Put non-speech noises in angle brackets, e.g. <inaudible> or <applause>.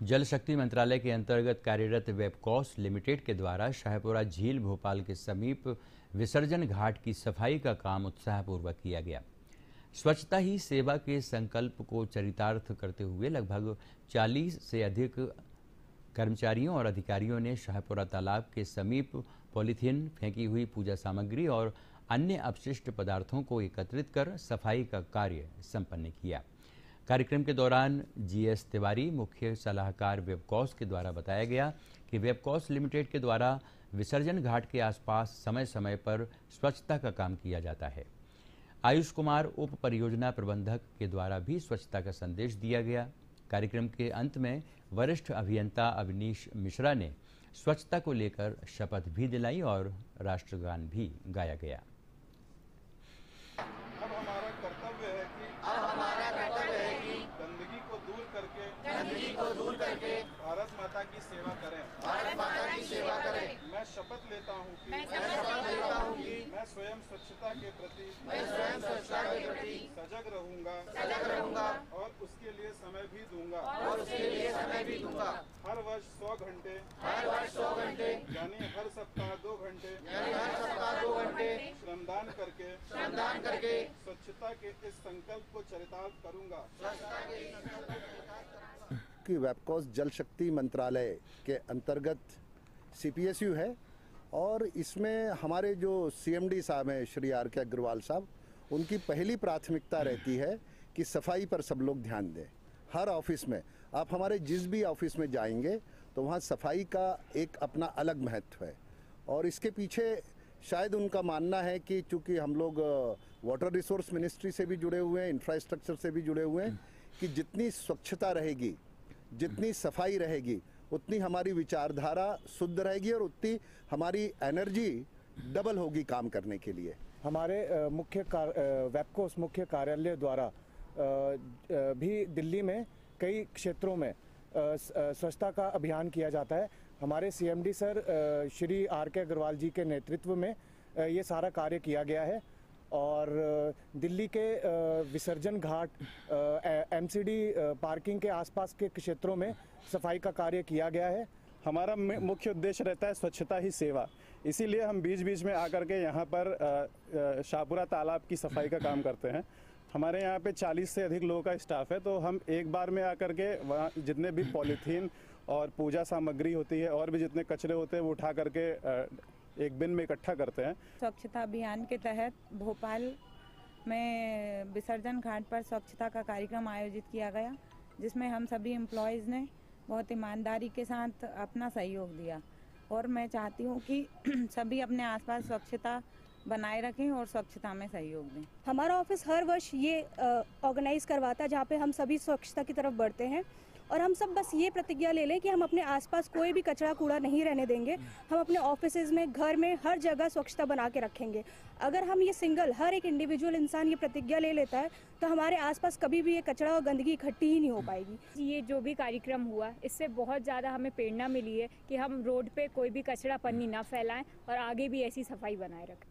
जल शक्ति मंत्रालय के अंतर्गत कार्यरत वेबकॉस लिमिटेड के द्वारा शाहपुरा झील भोपाल के समीप विसर्जन घाट की सफ़ाई का काम उत्साहपूर्वक किया गया। स्वच्छता ही सेवा के संकल्प को चरितार्थ करते हुए लगभग 40 से अधिक कर्मचारियों और अधिकारियों ने शाहपुरा तालाब के समीप पॉलीथीन फेंकी हुई पूजा सामग्री और अन्य अपशिष्ट पदार्थों को एकत्रित कर सफ़ाई का कार्य संपन्न किया। कार्यक्रम के दौरान जीएस तिवारी, मुख्य सलाहकार वेबकॉस के द्वारा बताया गया कि वेबकॉस लिमिटेड के द्वारा विसर्जन घाट के आसपास समय समय पर स्वच्छता का काम किया जाता है। आयुष कुमार, उप परियोजना प्रबंधक के द्वारा भी स्वच्छता का संदेश दिया गया। कार्यक्रम के अंत में वरिष्ठ अभियंता अवनीश मिश्रा ने स्वच्छता को लेकर शपथ भी दिलाई और राष्ट्रगान भी गाया गया अब हमारा कर्तव्य है कि अब हमारा कर्तव्य है कि गंदगी को दूर करके गंदगी को दूर करके भारत माता की सेवा करें। भारत माता की सेवा करें। मैं शपथ लेता हूँ कि मैं शपथ लेता हूँ कि मैं स्वयं स्वच्छता के प्रति मैं स्वयं स्वच्छता के प्रति सजग रहूँगा। सजग रहूँगा। और उसके लिए समय भी दूँगा। और उसके लिए समय भी दूँगा। हर वर्ष सौ घंटे। हर वर्ष सौ घंटे। यानी हर सप्ताह दो घंटे। यानी हर सप्ताह दो घंटे। श्रमदान करके श्रमदान करके स्वच्छता के इस संकल्प को चरितार्थ करूँगा। कि वेबकॉस जल शक्ति मंत्रालय के अंतर्गत सीपीएसयू है और इसमें हमारे जो सीएमडी साहब हैं, श्री आर के अग्रवाल साहब, उनकी पहली प्राथमिकता रहती है कि सफ़ाई पर सब लोग ध्यान दें। हर ऑफ़िस में। आप हमारे जिस भी ऑफ़िस में जाएँगे तो वहाँ सफ़ाई का एक अपना अलग महत्व है। और इसके पीछे शायद उनका मानना है कि चूँकि हम लोग वाटर रिसोर्स मिनिस्ट्री से भी जुड़े हुए हैं इंफ्रास्ट्रक्चर से भी जुड़े हुए हैं, कि जितनी स्वच्छता रहेगी जितनी सफ़ाई रहेगी उतनी हमारी विचारधारा शुद्ध रहेगी और उतनी हमारी एनर्जी डबल होगी काम करने के लिए। हमारे मुख्य कार, वेबकोस मुख्य कार्यालय द्वारा भी दिल्ली में कई क्षेत्रों में स्वच्छता का अभियान किया जाता है। हमारे सीएमडी सर श्री आर के अग्रवाल जी के नेतृत्व में ये सारा कार्य किया गया है। और दिल्ली के विसर्जन घाट एमसीडी पार्किंग के आसपास के क्षेत्रों में सफ़ाई का कार्य किया गया है। हमारा मुख्य उद्देश्य रहता है स्वच्छता ही सेवा। इसीलिए हम बीच बीच में आकर के यहाँ पर शाहपुरा तालाब की सफ़ाई का काम करते हैं। हमारे यहाँ पे 40 से अधिक लोगों का स्टाफ है तो हम एक बार में आकर के वहाँ जितने भी पॉलीथीन और पूजा सामग्री होती है, और भी जितने कचरे होते हैं, वो उठा करके एक बिन में इकट्ठा करते हैं। स्वच्छता अभियान के तहत भोपाल में विसर्जन घाट पर स्वच्छता का कार्यक्रम आयोजित किया गया, जिसमें हम सभी एम्प्लॉयज़ ने बहुत ईमानदारी के साथ अपना सहयोग दिया। और मैं चाहती हूँ कि <clears throat> सभी अपने आसपास स्वच्छता बनाए रखें और स्वच्छता में सहयोग दें। हमारा ऑफ़िस हर वर्ष ये ऑर्गेनाइज करवाता है जहाँ पे हम सभी स्वच्छता की तरफ़ बढ़ते हैं। और हम सब बस ये प्रतिज्ञा ले लें कि हम अपने आसपास कोई भी कचरा कूड़ा नहीं रहने देंगे। हम अपने ऑफिसेज में घर में हर जगह स्वच्छता बना के रखेंगे। अगर हम ये सिंगल हर एक इंडिविजुअल इंसान ये प्रतिज्ञा ले लेता है तो हमारे आसपास कभी भी ये कचरा और गंदगी इकट्ठी ही नहीं हो पाएगी। ये जो भी कार्यक्रम हुआ इससे बहुत ज़्यादा हमें प्रेरणा मिली है कि हम रोड पर कोई भी कचरा पन्नी ना फैलाएँ और आगे भी ऐसी सफ़ाई बनाए रखें।